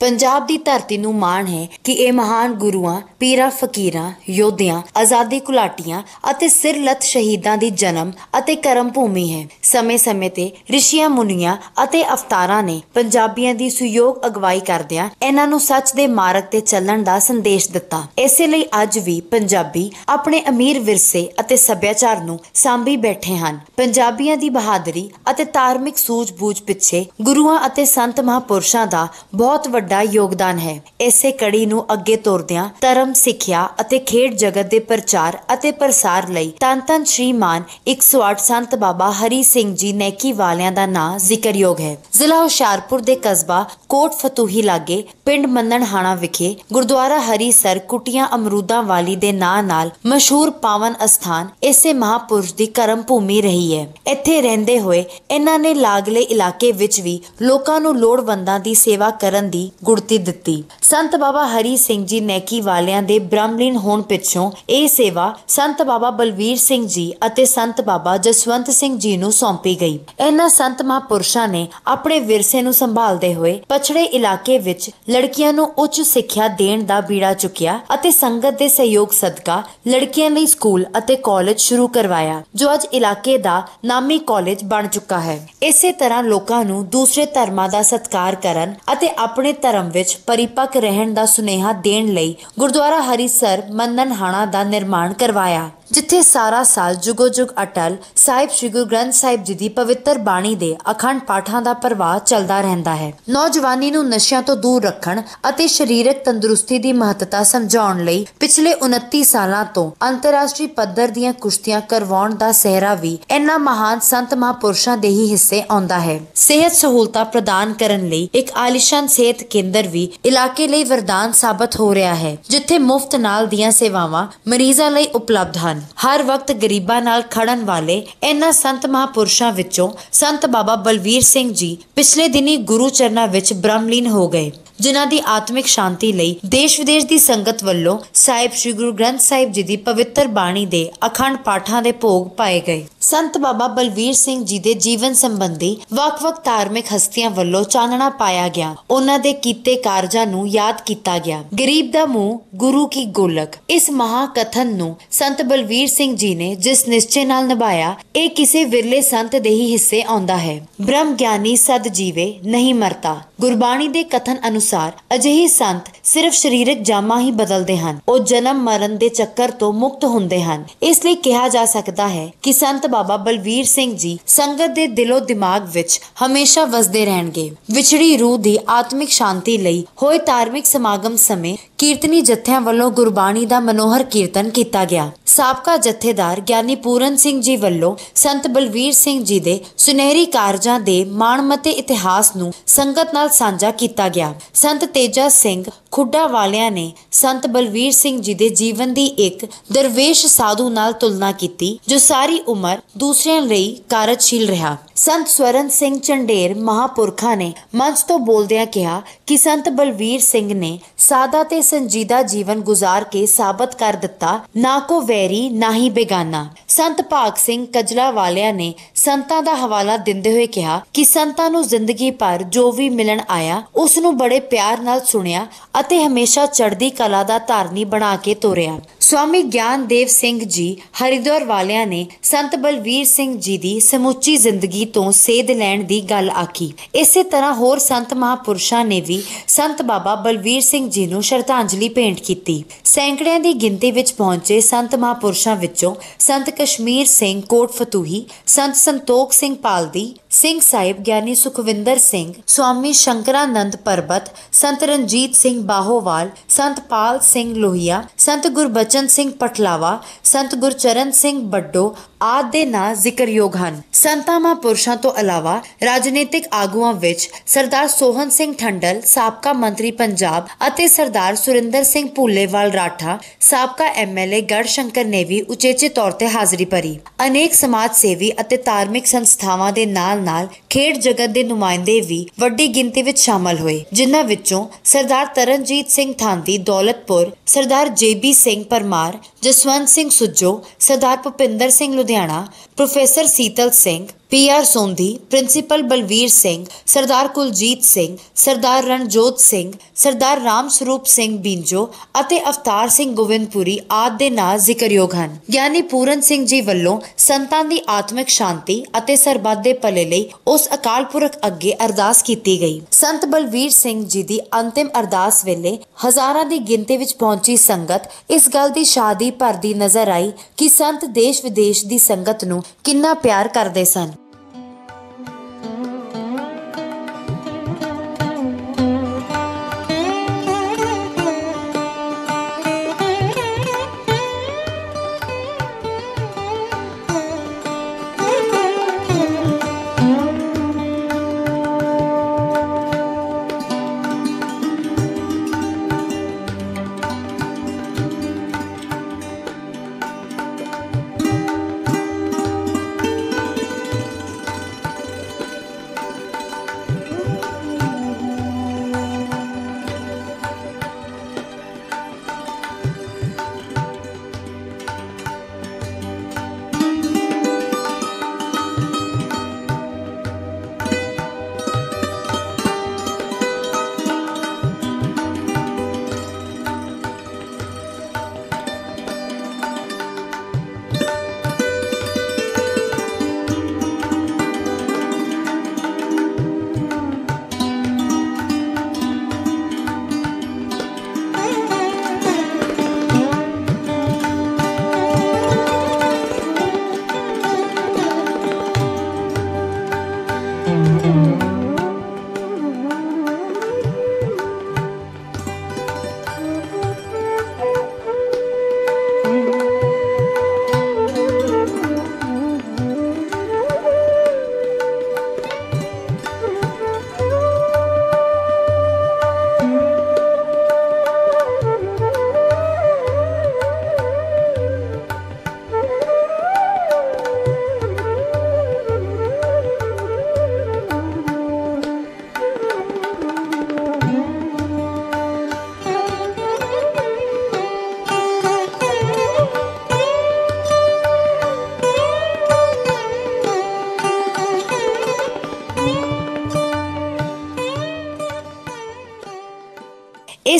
ਪੰਜਾਬ ਦੀ ਧਰਤੀ ਨੂੰ ਮਾਣ ਹੈ ਕਿ ਇਹ ਮਹਾਨ ਗੁਰੂਆਂ, ਪੀਰਾਂ, ਫਕੀਰਾਂ, ਯੋਧਿਆਂ, ਆਜ਼ਾਦੀ ਘੁਲਾਟੀਆਂ ਅਤੇ ਸਿਰਲੱਥ ਸ਼ਹੀਦਾਂ ਦੀ ਜਨਮ ਅਤੇ ਕਰਮ ਭੂਮੀ ਹੈ। ਸਮੇਂ-ਸਮੇਂ ਤੇ ਰਿਸ਼ੀਆਂ, ਮੁਨੀਆਂ ਅਤੇ ਅਵਤਾਰਾਂ ਨੇ ਪੰਜਾਬੀਆਂ ਦੀ ਸੁਯੋਗ ਅਗਵਾਈ ਕਰਦਿਆਂ ਇਹਨਾਂ ਨੂੰ ਸੱਚ ਦੇ ਮਾਰਗ ਤੇ ਚੱਲਣ ਦਾ ਸੰਦੇਸ਼ ਦਿੱਤਾ। ਇਸੇ ਲਈ ਅੱਜ ਵੀ ਪੰਜਾਬੀ ਆਪਣੇ ਅਮੀਰ ਵਿਰਸੇ ਅਤੇ ਸੱਭਿਆਚਾਰ ਨੂੰ ਸਾਂਭੀ ਬੈਠੇ ਹਨ। ਪੰਜਾਬੀਆਂ ਦੀ ਬਹਾਦਰੀ ਅਤੇ ਧਾਰਮਿਕ ਸੂਝ-ਬੂਝ ਪਿੱਛੇ ਗੁਰੂਆਂ ਅਤੇ ਸੰਤ ਮਹਾਪੁਰਸ਼ਾਂ ਦਾ ਬਹੁਤ ਵੱਡਾ ਯੋਗਦਾਨ ਹੈ। ਇਸੇ ਕੜੀ ਨੂੰ ਅੱਗੇ ਤੋਰਦਿਆਂ ਧਰਮ, ਸਿੱਖਿਆ ਅਤੇ ਖੇਡ ਜਗਤ ਦੇ ਪ੍ਰਚਾਰ ਅਤੇ ਪ੍ਰਸਾਰ ਲਈ ਤਨ ਤਨ ਸ਼੍ਰੀਮਾਨ 108 ਸੰਤ ਬਾਬਾ ਹਰੀ ਸਿੰਘ ਜੀ ਨੈਕੀ ਵਾਲਿਆਂ ਦਾ ਨਾਂ ਜ਼ਿਕਰਯੋਗ ਹੈ। ਜ਼ਿਲ੍ਹਾ ਹੁਸ਼ਿਆਰਪੁਰ ਦੇ ਕਸਬਾ ਕੋਟ ਫਤੂਹੀ ਲਾਗੇ ਪਿੰਡ ਮੰਨਣਹਾਣਾ ਵਿਖੇ ਗੁਰਦੁਆਰਾ ਹਰੀ ਸਰ ਕੁਟੀਆਂ ਅਮਰੂਦਾਂ ਵਾਲੀ ਦੇ ਨਾਂ ਨਾਲ ਮਸ਼ਹੂਰ ਪਾਵਨ ਅਸਥਾਨ ਇਸੇ ਮਹਾਪੁਰਸ਼ ਦੀ ਕਰਮ ਭੂਮੀ ਰਹੀ ਹੈ। ਇੱਥੇ ਰਹਿੰਦੇ ਹੋਏ ਇਹਨਾਂ ਨੇ ਲਾਗਲੇ ਇਲਾਕੇ ਵਿੱਚ ਵੀ ਲੋਕਾਂ ਨੂੰ ਲੋੜਵੰਦਾਂ ਦੀ ਸੇਵਾ ਕਰਨ ਦੀ ਗੁੜਤੀ ਦਿੱਤੀ। ਸੰਤ ਬਾਬਾ ਹਰੀ ਸਿੰਘ ਜੀ ਨੈਕੀ ਵਾਲਿਆਂ ਦੇ ਬ੍ਰਹਮਲੀਨ ਹੋਣ ਪਿੱਛੋਂ ਇਹ ਸੇਵਾ ਸੰਤ ਬਾਬਾ ਬਲਵੀਰ ਸਿੰਘ ਜੀ ਅਤੇ ਸੰਤ ਬਾਬਾ ਜਸਵੰਤ ਸਿੰਘ ਜੀ ਨੂੰ ਸੌਂਪੀ ਗਈ। ਇਹਨਾਂ ਸੰਤ ਮਹਾਪੁਰਸ਼ਾਂ ਨੇ ਆਪਣੇ ਵਿਰਸੇ ਨੂੰ ਸੰਭਾਲਦੇ ਹੋਏ ਪਛੜੇ ਇਲਾਕੇ ਵਿੱਚ ਲੜਕੀਆਂ ਨੂੰ ਉੱਚ ਸਿੱਖਿਆ ਦੇਣ ਦਾ ਬੀੜਾ ਚੁੱਕਿਆ ਅਤੇ ਸੰਗਤ ਦੇ ਸਹਿਯੋਗ ਸਦਕਾ ਲੜਕੀਆਂ ਲਈ ਸਕੂਲ ਅਤੇ ਕਾਲਜ ਸ਼ੁਰੂ ਕਰਵਾਇਆ, ਜੋ ਅੱਜ ਇਲਾਕੇ ਦਾ ਨਾਮੀ ਕਾਲਜ ਬਣ ਚੁੱਕਾ ਹੈ। ਇਸੇ ਤਰ੍ਹਾਂ ਲੋਕਾਂ ਨੂੰ ਦੂਸਰੇ ਧਰਮਾਂ ਦਾ ਸਤਿਕਾਰ ਕਰਨ ਅਤੇ ਆਪਣੇ ਧਰਮ ਵਿੱਚ ਪਰਿਪੱਕ ਰਹਿਣ ਦਾ ਸੁਨੇਹਾ ਦੇਣ ਲਈ ਗੁਰਦੁਆਰਾ ਹਰੀਸਰ ਮੰਨਨਹਾਣਾ ਦਾ ਨਿਰਮਾਣ ਕਰਵਾਇਆ। ਜਿੱਥੇ ਸਾਰਾ ਸਾਲ ਜੁਗੋ ਜੁਗ ਅਟਲ ਸਾਹਿਬ ਸ੍ਰੀ ਗੁਰੂ ਗ੍ਰੰਥ ਸਾਹਿਬ ਜੀ ਦੀ ਪਵਿੱਤਰ ਬਾਣੀ ਦੇ ਅਖੰਡ ਪਾਠਾਂ ਦਾ ਪ੍ਰਵਾਹ ਚੱਲਦਾ ਰਹਿੰਦਾ ਹੈ। ਨੌਜਵਾਨੀ ਨੂੰ ਨਸ਼ਿਆਂ ਤੋਂ ਦੂਰ ਰੱਖਣ ਅਤੇ ਸਰੀਰਕ ਤੰਦਰੁਸਤੀ ਦੀ ਮਹੱਤਤਾ ਸਮਝਾਉਣ ਲਈ ਪਿਛਲੇ 29 ਸਾਲਾਂ ਤੋਂ ਅੰਤਰਰਾਸ਼ਟਰੀ ਪੱਧਰ ਦੀਆਂ ਕੁਸ਼ਤੀਆਂ ਕਰਵਾਉਣ ਦਾ ਸਹਿਰਾ ਵੀ ਇਹਨਾਂ ਮਹਾਨ ਸੰਤ ਮਹਾਪੁਰਸ਼ਾਂ ਦੇ ਹੀ ਹਿੱਸੇ ਆਉਂਦਾ ਹੈ। ਸਿਹਤ ਸਹੂਲਤਾਂ ਪ੍ਰਦਾਨ ਕਰਨ ਲਈ ਇੱਕ ਆਲੀਸ਼ਾਨ ਸਿਹਤ ਕੇਂਦਰ ਵੀ ਇਲਾਕੇ ਲਈ ਵਰਦਾਨ ਸਾਬਤ ਹੋ ਰਿਹਾ ਹੈ, ਜਿੱਥੇ ਮੁਫਤ ਨਾਲ ਦੀਆਂ ਸੇਵਾਵਾਂ ਮਰੀਜ਼ਾਂ ਲਈ ਉਪਲਬਧ ਹਨ। ਹਰ ਵਕਤ ਗਰੀਬਾਂ ਨਾਲ ਖੜਨ ਵਾਲੇ ਇਹਨਾਂ ਸੰਤ ਮਹਾਪੁਰਸ਼ਾਂ ਵਿੱਚੋਂ ਸੰਤ ਬਾਬਾ ਬਲਵੀਰ ਸਿੰਘ ਜੀ ਪਿਛਲੇ ਦਿਨੀ ਗੁਰੂ ਚਰਨਾਂ ਵਿੱਚ ਬ੍ਰਹਮਲੀਨ ਹੋ ਗਏ। ਜਿਨ੍ਹਾਂ ਦੀ ਆਤਮਿਕ ਸ਼ਾਂਤੀ ਲਈ ਦੇਸ਼ ਵਿਦੇਸ਼ ਦੀ ਸੰਗਤ ਵੱਲੋਂ ਸਾਹਿਬ ਸ੍ਰੀ ਗੁਰੂ ਗ੍ਰੰਥ ਸਾਹਿਬ ਜੀ ਦੀ ਪਵਿੱਤਰ ਬਾਣੀ ਦੇ ਅਖੰਡ ਪਾਠਾਂ ਦੇ ਭੋਗ ਪਾਏ ਗਏ। ਸੰਤ ਬਾਬਾ ਬਲਵੀਰ ਸਿੰਘ ਜੀ ਦੇ ਜੀਵਨ ਸੰਬੰਧੀ ਵੱਖ-ਵੱਖ ਧਾਰਮਿਕ ਹਸਤੀਆਂ ਵੱਲੋਂ ਚਾਨਣਾ ਪਾਇਆ ਗਿਆ। ਉਹਨਾਂ ਦੇ ਕੀਤੇ ਕਾਰਜਾਂ ਨੂੰ ਯਾਦ ਕੀਤਾ ਗਿਆ। ਗਰੀਬ ਦਾ ਮੂੰਹ, ਗੁਰੂ ਕੀ ਗੋਲਕ। ਇਸ ਮਹਾ ਕਥਨ ਨੂੰ ਸੰਤ ਬਲਵੀਰ ਸਿੰਘ ਜੀ ਨੇ ਜਿਸ ਨਿਸ਼ਚੇ ਨਾਲ ਨਿਭਾਇਆ, ਇਹ ਕਿਸੇ ਵਿਰਲੇ ਸੰਤ ਦੇ ਹੀ ਹਿੱਸੇ ਆਉਂਦਾ ਹੈ। ਬ੍ਰਹਮ ਗਿਆਨੀ ਸਦ ਜੀਵੇ ਨਹੀਂ ਮਰਤਾ। ਗੁਰਬਾਣੀ ਦੇ ਕਥਨ ਅਨੁਸਾਰ ਅਜਿਹੇ ਸੰਤ ਸਿਰਫ ਸਰੀਰਕ ਜਾਮਾ ਹੀ ਬਦਲਦੇ ਹਨ। ਉਹ ਜਨਮ ਮਰਨ ਦੇ ਚੱਕਰ ਤੋਂ ਮੁਕਤ ਹੁੰਦੇ ਹਨ। ਇਸ ਲਈ ਕਿਹਾ ਜਾ ਸਕਦਾ ਹੈ ਕਿ ਸੰਤ ਬਾਬਾ ਬਲਵੀਰ ਸਿੰਘ ਜੀ ਸੰਗਤ ਦੇ ਦਿਲੋ ਦਿਮਾਗ ਵਿੱਚ ਹਮੇਸ਼ਾ ਵਸਦੇ ਰਹਿਣਗੇ। ਵਿਛੜੀ ਰੂਹ ਦੀ ਆਤਮਿਕ ਸ਼ਾਂਤੀ ਲਈ ਹੋਏ ਧਾਰਮਿਕ ਸਮਾਗਮ ਸਮੇਂ ਕੀਰਤਨੀ ਜਥਿਆਂ ਵੱਲੋਂ ਗੁਰਬਾਣੀ ਦਾ ਮਨੋਹਰ ਕੀਰਤਨ ਕੀਤਾ ਗਿਆ। ਸਾਬਕਾ ਜਥੇਦਾਰ ਗਿਆਨੀ ਪੂਰਨ ਸਿੰਘ ਜੀ ਵੱਲੋਂ ਸੰਤ ਬਲਵੀਰ ਸਿੰਘ ਜੀ ਦੇ ਸੁਨਹਿਰੀ ਕਾਰਜਾਂ ਦੇ ਮਾਣਮਤੇ ਇਤਿਹਾਸ ਨੂੰ ਸੰਗਤ ਨਾਲ ਸਾਂਝਾ ਕੀਤਾ ਗਿਆ। ਸੰਤ ਤੇਜਾ ਸਿੰਘ ਖੁੱਡਾ ਵਾਲਿਆਂ ਨੇ ਸੰਤ ਬਲਵੀਰ ਸਿੰਘ ਜੀ ਦੇ ਜੀਵਨ ਦੀ ਇੱਕ ਦਰਵੇਸ਼ ਸਾਧੂ ਨਾਲ ਤੁਲਨਾ ਕੀਤੀ, ਜੋ ਸਾਰੀ ਉਮਰ ਦੂਸਰਿਆਂ ਲਈ ਕਾਰਜਸ਼ੀਲ ਰਿਹਾ। ਸੰਤ ਸਵਰਨ ਸਿੰਘ ਚੰਡੇਰ ਮਹਾਪੁਰਖਾਂ ਨੇ ਮੰਚ ਤੋਂ ਬੋਲਦਿਆਂ ਕਿਹਾ ਕਿ ਸੰਤ ਬਲਵੀਰ ਸਿੰਘ ਨੇ ਸਾਦਾ ਤੇ ਸੰਜੀਦਾ ਜੀਵਨ ਗੁਜ਼ਾਰ ਕੇ ਸਾਬਤ ਕਰ ਦਿੱਤਾ, ਨਾ ਕੋ ਵੈਰੀ, ਨਾ ਹੀ ਬੇਗਾਨਾ। ਸੰਤ ਭਾਗ ਸਿੰਘ ਕਜਲਾ ਵਾਲਿਆਂ ਨੇ ਸੰਤਾਂ ਦਾ ਹਵਾਲਾ ਦਿੰਦੇ ਹੋਏ ਕਿਹਾ ਕਿ ਸੰਤਾਂ ਨੂੰ ਜ਼ਿੰਦਗੀ ਭਰ ਜੋ ਵੀ ਮਿਲਣ ਆਇਆ ਉਸ ਨੂੰ ਬੜੇ ਪਿਆਰ ਨਾਲ ਸੁਣਿਆ ਅਤੇ ਹਮੇਸ਼ਾ ਚੜ੍ਹਦੀ ਕਲਾ ਦਾ ਧਾਰਨੀ ਬਣਾ ਕੇ ਤੋਰਿਆ। ਸਵਾਮੀ ਗਿਆਨਦੇਵ ਸਿੰਘ ਜੀ ਹਰਿਦੁਆਰ ਵਾਲਿਆਂ ਨੇ ਸੰਤ ਬਲਵੀਰ ਸਿੰਘ ਜੀ ਦੀ ਸਮੁੱਚੀ ਜ਼ਿੰਦਗੀ ਤੋਂ ਸੇਧ ਲੈਣ ਦੀ ਗੱਲ ਆਖੀ। ਇਸੇ ਤਰ੍ਹਾਂ ਹੋਰ ਸੰਤ ਮਹਾਪੁਰਸ਼ਾਂ ਨੇ ਵੀ ਸੰਤ ਬਾਬਾ ਬਲਵੀਰ ਸਿੰਘ ਜੀ ਨੂੰ ਸ਼ਰਧਾਂਜਲੀ ਭੇਂਟ ਕੀਤੀ। ਸੈਂਕੜਿਆਂ ਦੀ ਗਿਣਤੀ ਵਿੱਚ ਪਹੁੰਚੇ ਸੰਤ ਮਹਾਪੁਰਸ਼ਾਂ ਵਿੱਚੋਂ ਸੰਤ ਕਸ਼ਮੀਰ ਸਿੰਘ ਕੋਟ ਫਤੂਹੀ ਸੰਤ ਸੰਤੋਖ ਸਿੰਘ ਪਾਲਦੀ ਸਿੰਘ ਸਾਹਿਬ ਗਿਆਨੀ ਸੁਖਵਿੰਦਰ ਸਿੰਘ, ਸਵਾਮੀ ਸ਼ੰਕਰਾਨੰਦ ਪਰਬਤ, ਸੰਤ ਰਣਜੀਤ ਸਿੰਘ ਬਾਹੋਵਾਲ, ਸੰਤ ਪਾਲ ਸਿੰਘ ਲੋਹੀਆ, ਸੰਤ ਗੁਰਬਚਨ ਸਿੰਘ ਪਟਲਾਵਾ, ਸੰਤ ਗੁਰਚਰਨ ਸਿੰਘ ਬੱਡੋ ਆਦਿ ਦੇ ਨਾਂ ਜ਼ਿਕਰਯੋਗ ਹਨ। ਸੰਤਾਂ ਮਹਾਂਪੁਰਸ਼ਾਂ ਤੋਂ ਇਲਾਵਾ ਰਾਜਨੀਤਿਕ ਆਗੂਆਂ ਵਿੱਚ ਸਰਦਾਰ ਸੋਹਨ ਸਿੰਘ ਠੰਡਲ, ਸਾਬਕਾ ਮੰਤਰੀ ਪੰਜਾਬ ਅਤੇ ਸਰਦਾਰ ਸੁਰਿੰਦਰ ਸਿੰਘ ਭੁੱਲੇਵਾਲ ਰਾਠਾ, ਸਾਬਕਾ ਐਮਐਲਏ ਗੜਸ਼ੰਕਰ ਨੇ ਵੀ ਉਚੇਚੇ ਤੌਰ ਤੇ ਹਾਜ਼ਰੀ ਭਰੀ। ਅਨੇਕ ਸਮਾਜ ਸੇਵੀ ਅਤੇ ਧਾਰਮਿਕ ਸੰਸਥਾਵਾਂ ਦੇ ਨਾਲ-ਨਾਲ ਖੇਡ ਜਗਤ ਦੇ ਨੁਮਾਇੰਦੇ ਵੀ ਵੱਡੀ ਗਿਣਤੀ ਵਿੱਚ ਸ਼ਾਮਲ ਹੋਏ, ਜਿਨ੍ਹਾਂ ਵਿੱਚੋਂ Sardar Taranjeet Singh Thandi, Daulatpur, Sardar J B Singh Parmar Jaswant Singh Sujjo Sardar Bhupinder Singh Ludhiana professor Seetal Singh P R Sondhi, principal Balvir Singh, Sardar Kuljeet Singh, Sardar Ranjot Singh, Sardar Ram Sarup Singh Binjo ਅਤੇ ਅਵਤਾਰ ਸਿੰਘ ਗੋਵਿੰਦਪੁਰੀ ਆਦਿ ਦੇ ਨਾਂ ਜ਼ਿਕਰਯੋਗ ਹਨ। ਗਿਆਨੀ ਪੂਰਨ ਸਿੰਘ ਜੀ ਵੱਲੋਂ ਸੰਤਾਂ ਦੀ ਆਤਮਿਕ ਸ਼ਾਂਤੀ ਅਤੇ ਸਰਬੱਤ ਦੇ ਭਲੇ ਲਈ ਉਸ ਅਕਾਲ ਪੁਰਖ ਅੱਗੇ ਅਰਦਾਸ ਕੀਤੀ ਗਈ। ਸੰਤ ਬਲਵੀਰ ਸਿੰਘ ਜੀ ਦੀ ਅੰਤਿਮ ਅਰਦਾਸ ਵੇਲੇ ਹਜ਼ਾਰਾਂ ਦੀ ਗਿਣਤੀ ਵਿੱਚ ਪਹੁੰਚੀ ਸੰਗਤ ਇਸ ਗੱਲ ਦੀ ਸ਼ਾਦੀ ਭਰਦੀ ਨਜ਼ਰ ਆਈ ਕਿ ਸੰਤ ਦੇਸ਼ ਵਿਦੇਸ਼ ਦੀ ਸੰਗਤ ਨੂੰ ਕਿੰਨਾ ਪਿਆਰ ਕਰਦੇ ਸਨ।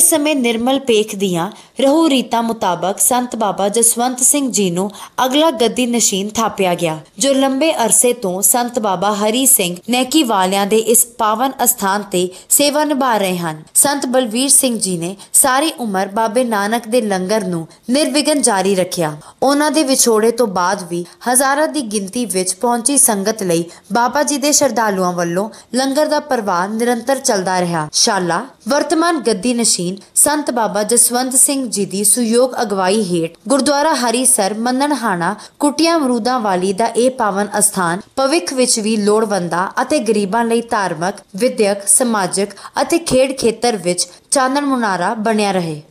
ਇਸ ਸਮੇਂ ਨਿਰਮਲ ਪੇਖ ਦੀਆਂ ਰਹੂ ਰੀਤਾਂ ਮੁਤਾਬਕ ਸੰਤ ਬਾਬਾ ਜਸਵੰਤ ਸਿੰਘ ਜੀ ਨੂੰ ਅਗਲਾ ਗੱਦੀ ਨਸ਼ੀਨ ਥਾਪਿਆ ਗਿਆ, ਜੋ ਲੰਬੇ ਅਰਸੇ ਤੋਂ ਸੰਤ ਬਾਬਾ ਹਰੀ ਸਿੰਘ ਨੈਕੀ ਵਾਲਿਆਂ ਦੇ ਇਸ ਪਾਵਨ ਅਸਥਾਨ ਤੇ ਸੇਵਾ ਨਿਭਾ ਰਹੇ ਹਨ। ਸੰਤ ਬਲਵੀਰ ਸਿੰਘ ਜੀ ਨੇ ਸਾਰੀ ਉਮਰ ਬਾਬੇ ਨਾਨਕ ਦੇ ਲੰਗਰ ਨੂੰ ਨਿਰਵਿਘਨ ਜਾਰੀ ਰੱਖਿਆ। ਉਹਨਾਂ ਦੇ ਵਿਛੋੜੇ ਤੋਂ ਬਾਅਦ ਵੀ ਹਜ਼ਾਰਾਂ ਦੀ ਗਿਣਤੀ ਵਿੱਚ ਪਹੁੰਚੀ ਸੰਗਤ ਲਈ ਬਾਬਾ ਜੀ ਦੇ ਸ਼ਰਧਾਲੂਆਂ ਵੱਲੋਂ ਲੰਗਰ ਦਾ ਪ੍ਰਵਾਹ ਨਿਰੰਤਰ ਚੱਲਦਾ ਰਿਹਾ। ਸ਼ਾਲਾ, ਵਰਤਮਾਨ ਗੱਦੀ ਨਸ਼ੀਨ ਸੰਤ ਬਾਬਾ ਜਸਵੰਤ ਸਿੰਘ ਜੀ ਦੀ ਸੁਯੋਗ ਅਗਵਾਈ ਹੇਠ ਗੁਰਦੁਆਰਾ ਹਰੀਸਰ ਮੰਨਣਹਾਣਾ ਕੁਟੀਆਂ ਮਰੂਦਾਂ ਵਾਲੀ ਦਾ ਇਹ ਪਾਵਨ ਅਸਥਾਨ ਭਵਿੱਖ ਵਿੱਚ ਵੀ ਲੋੜਵੰਦਾਂ ਅਤੇ ਗਰੀਬਾਂ ਲਈ ਧਾਰਮਿਕ, ਵਿਦਿਅਕ, ਸਮਾਜਿਕ ਅਤੇ ਖੇਡ ਖੇਤਰ ਵਿੱਚ ਚਾਨਣ ਮੁਨਾਰਾ ਬਣਿਆ ਰਹੇ।